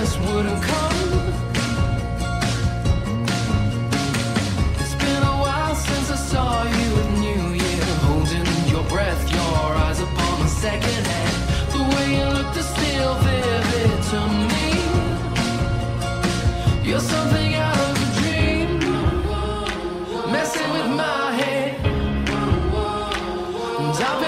just wouldn't come. It's been a while since I saw you at New Year, holding your breath, your eyes upon the second hand. The way you looked is still vivid to me. You're something out of a dream, messing with my head. And I've been